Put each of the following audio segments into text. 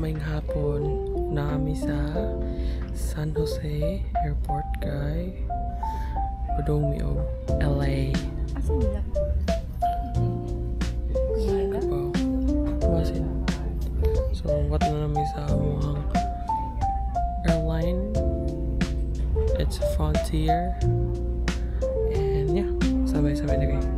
May hapon nami sa San Jose Airport kay Padong mi og LA. Asa nila? So, what na namin sa among airline. It's Frontier. And yeah, sabay-sabay na kayo.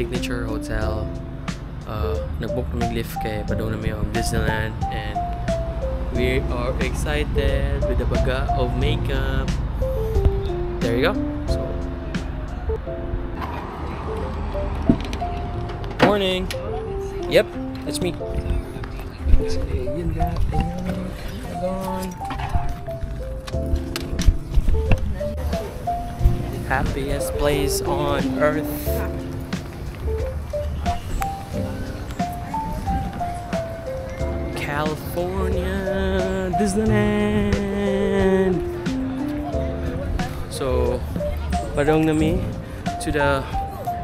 Signature Hotel. Uh, nag-book namin Lyft kay Padong namin yung Disneyland and we are excited with the baga of makeup. There you go. So, morning. Yep, it's me. Happiest place on earth. California, Disneyland. So, padong nami to the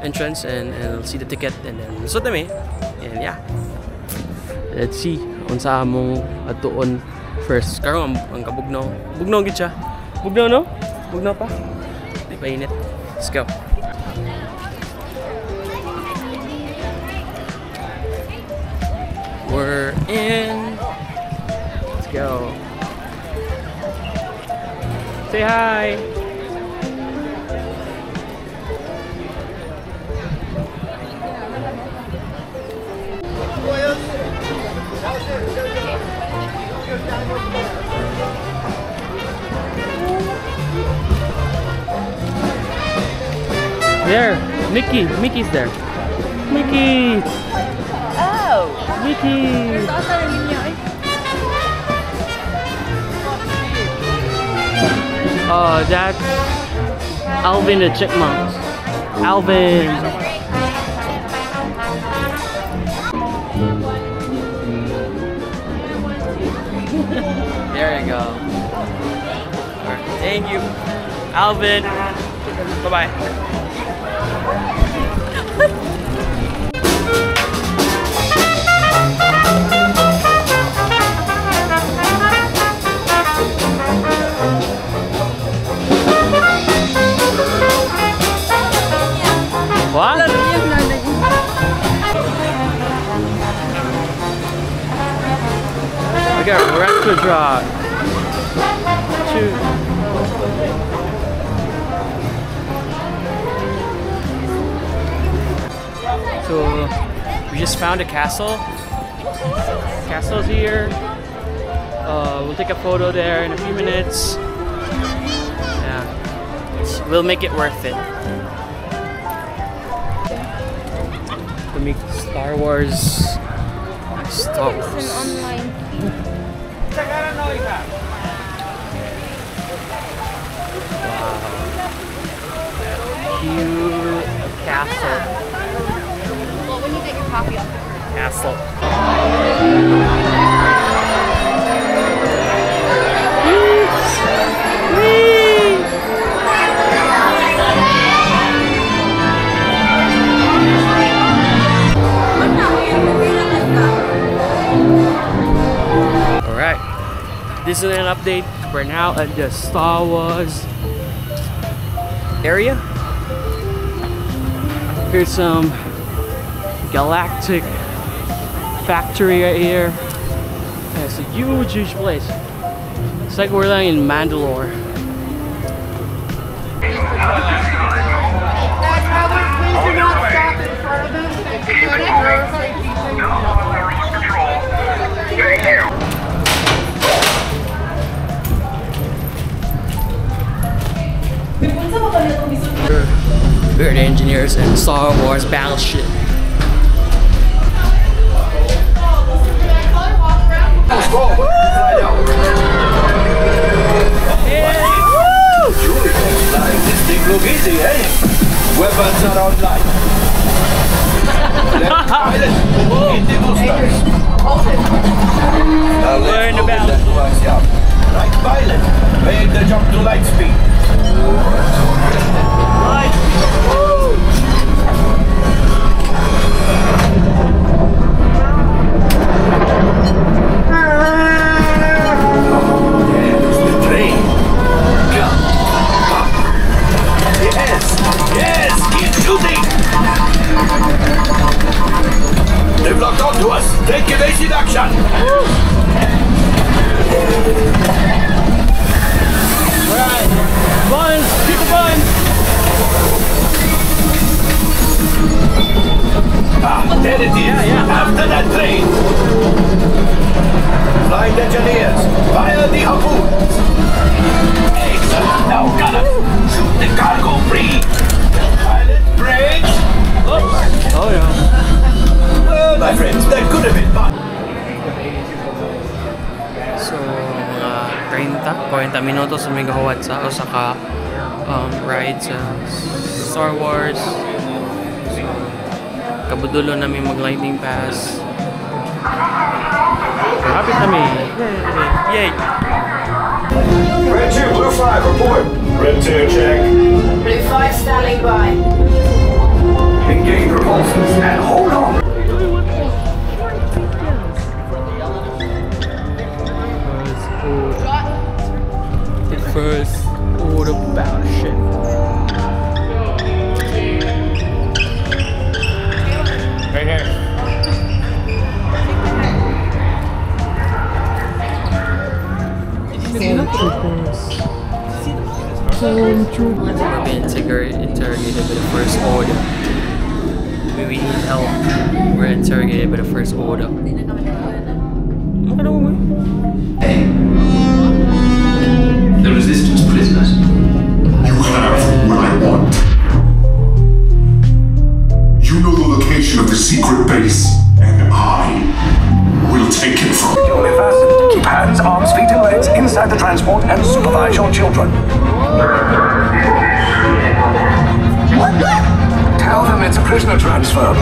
entrance and, and see the ticket and then so nami. And yeah. Let's see on unsa among atuon first. Karon ang, ang kabugnaw. Bugnaw gid siya. Bugnaw no? Bugnaw pa. Di pa init. Let's go. We're in. Let's go. Say hi. There, Mickey. Mickey's there. Mickey. Oh! Na ninyo eh? Oh, that's Alvin the Chipmunks. Alvin. there you go. Alright, Thank you, Alvin. Bye bye Two. So we just found a castle. Castle's here. Uh, we'll take a photo there in a few minutes. Yeah, we'll make it worth it. To make Star Wars. Star Online Cute castle. Well, when you your coffee off. Castle. This is an update. We're now at the Star Wars area. Here's some galactic factory right here. It's a huge, huge place. It's like we're like in Mandalore. Please do not stop in front of them. We're, the engineers in Star Wars Battleship. Onto us. Take evasive action. Alright. Buns! Keep the buns! Ah, there it is. After that train. Flight engineers, fire the. Excellent. Now, shoot the cargo free. Pilot, brakes. Oh yeah. Well, my friends, that could have been fun. So, mga 30, 40 minutos sa Megahawat sa Osaka um, ride sa Star Wars. So, kabudulo namin mag-lightning pass. Kapit kami. Yay! Red 2, Blue 5, report. Red 2, check. Blue 5 standing by. Engage propulsors and hold on. First order battleship. Right here. We're being interrog- interrogated by the first order. When we need help, we're interrogated by the first order. Ano mo? The resistance prisoners. You have what I want. You know the location of the secret base, and I will take it from you. Securely fastened. Keep hands, arms, feet, and legs inside the transport and supervise your children. Tell them it's a prisoner transfer.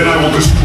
then I will destroy.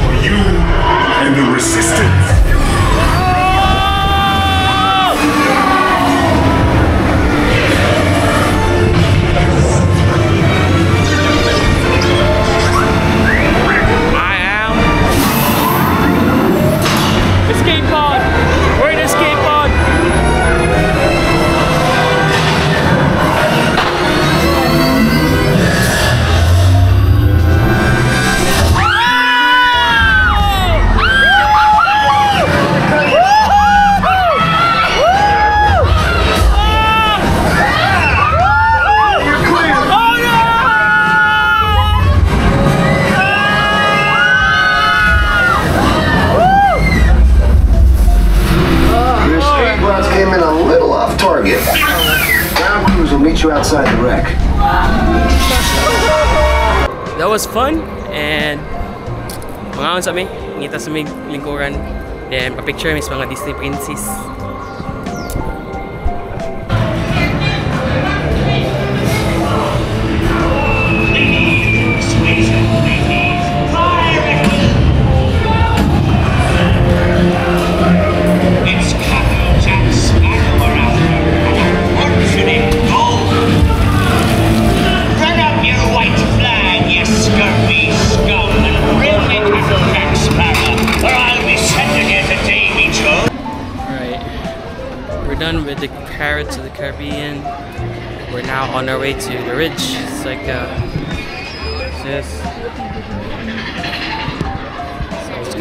was fun and mangaon sa mi ngita sa mig lingkuran. Then pa-picture mis mga Disney princess. Thank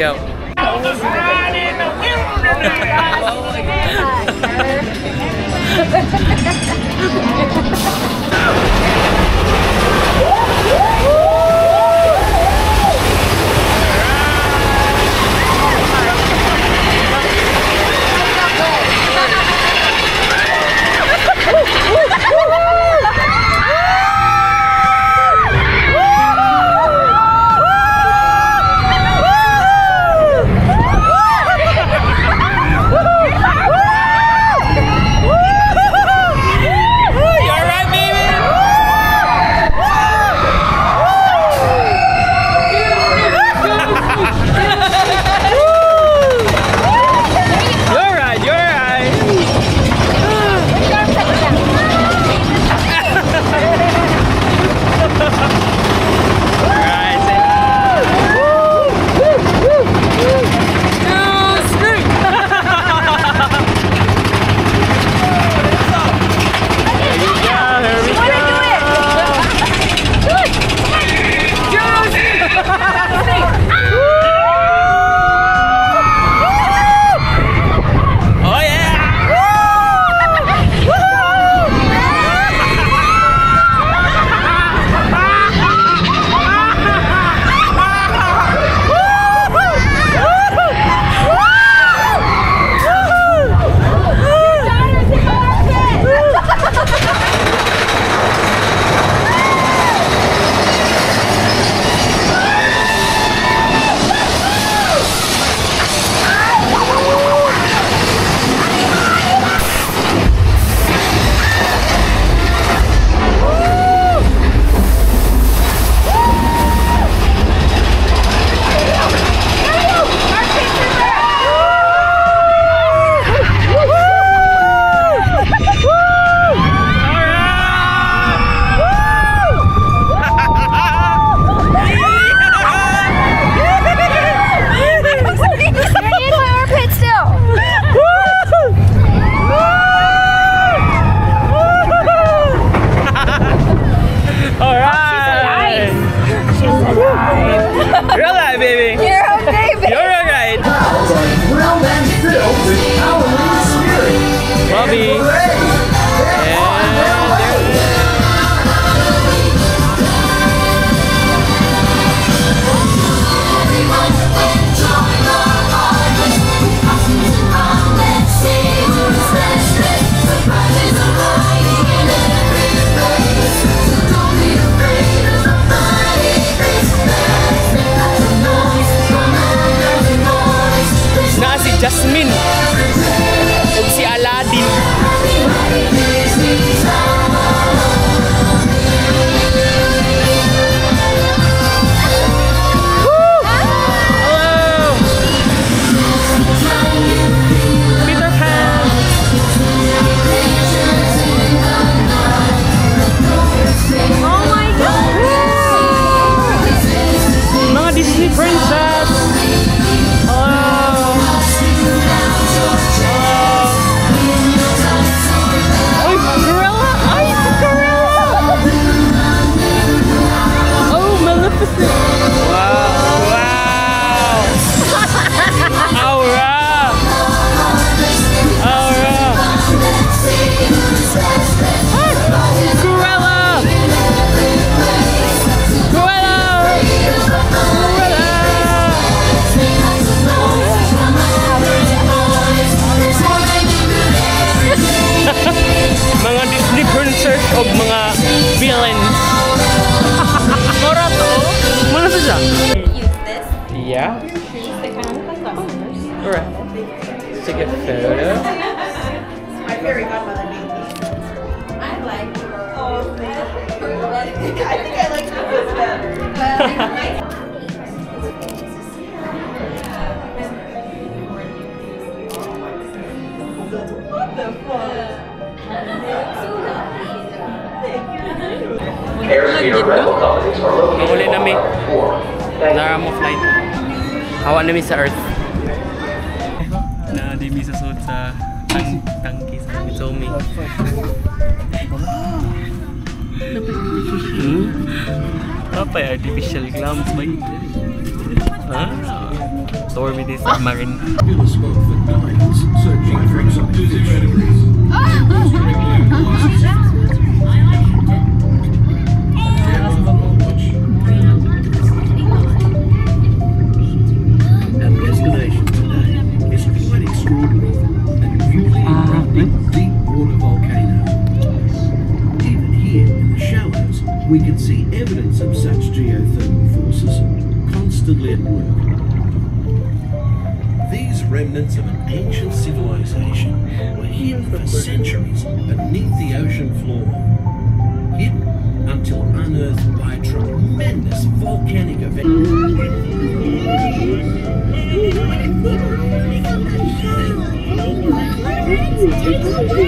out. sounds my ah, Stormy the Submarine.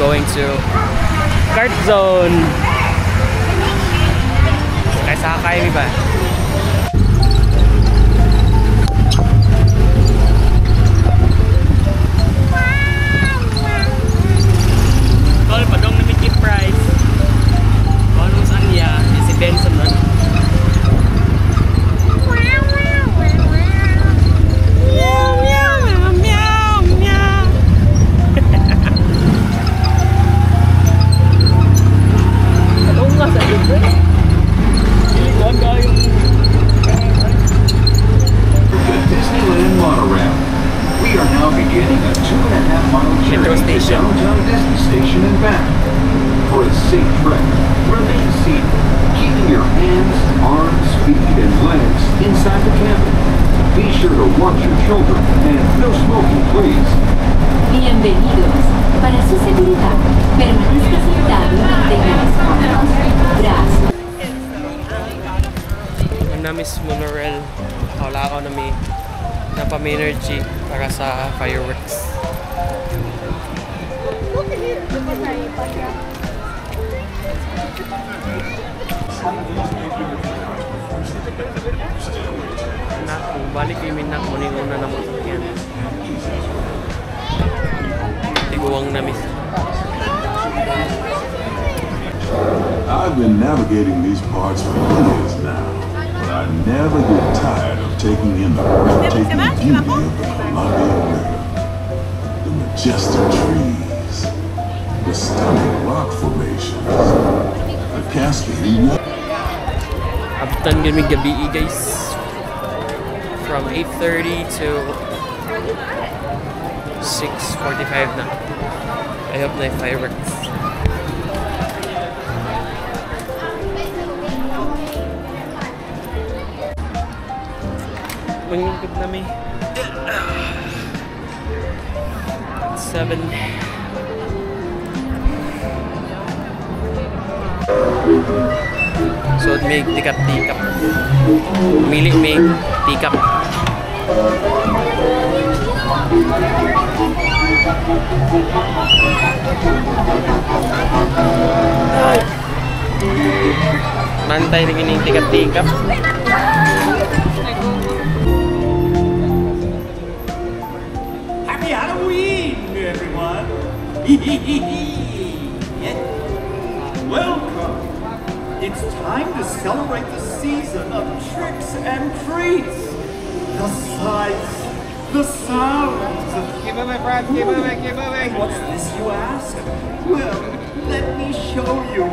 going to Cart Zone. Kaya sakay mi ba? Bali kimin na kung ano una na mong sakyan. Tiguang namis. I've been navigating these parts for years now, but I never get tired of taking in the breathtaking beauty of the Columbia River. The majestic trees, the stunning rock formations, the cascading... Abutan kami gabi eh, guys. from 8.30 to 6.45 Now I hope my fireworks. Mangyugod na may 7 So may tikap tikap. Mili may tikap. Nantay rin yung tikat-tikap. Happy Halloween, everyone! Welcome! It's time to celebrate the season of tricks and treats! The sights, the sounds. Keep moving, Brad, keep moving, keep moving. What's this, you ask? Well, let me show you.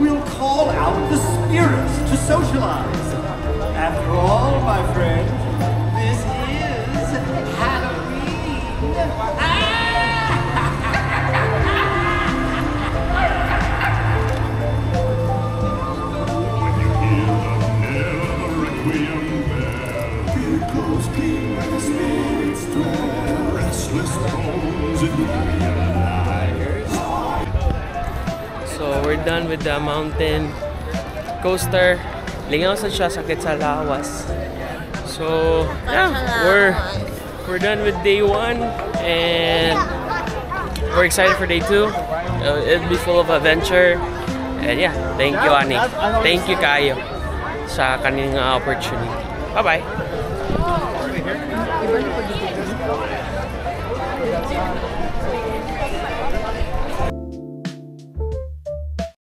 We'll call out the spirits to socialize. After all, my friend, we're done with the mountain coaster. Lingaw siya, sa lawas. So, yeah, we're we're done with day one and we're excited for day two. Uh, it'll be full of adventure. And yeah, thank you, Ani. Thank you, Kayo, sa kanyang opportunity. Bye-bye.